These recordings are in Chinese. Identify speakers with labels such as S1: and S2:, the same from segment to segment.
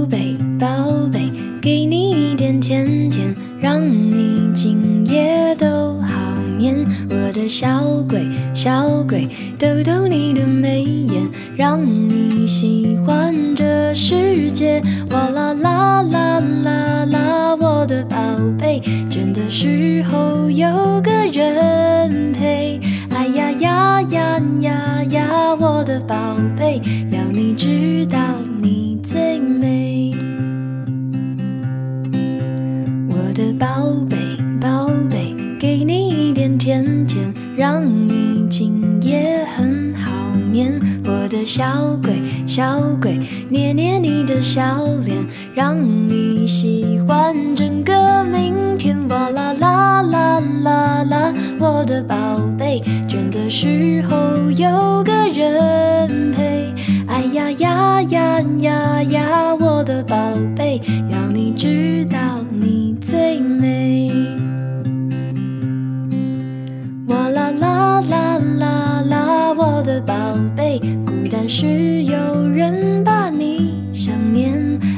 S1: 宝贝，宝贝，给你一点甜甜，让你今夜都好眠。我的小鬼，小鬼，逗逗你的眉眼，让你喜欢这世界。哇啦啦啦啦啦，我的宝贝，倦的时候有个人陪。哎呀呀呀呀呀，我的宝贝，你今夜很好眠，我的小鬼小鬼，捏捏你的小脸，让你喜欢整个明天，哇啦啦啦啦啦，我的宝贝，倦的时候有个人陪，哎呀呀呀呀呀，我的宝贝，要你知。宝贝孤单时有人把你想念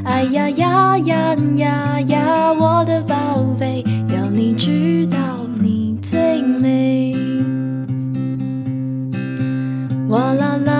S1: 哎呀呀呀呀呀我的宝贝要你知道你最美。哇啦啦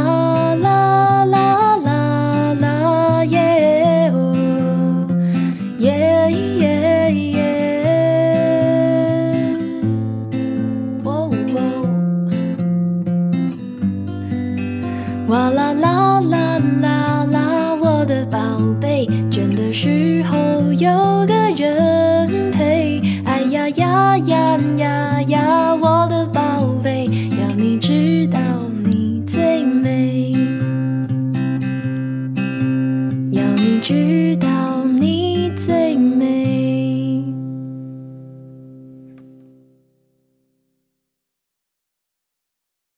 S1: 哇啦啦啦啦啦我的宝贝倦的时候有个人陪。哎呀呀呀呀呀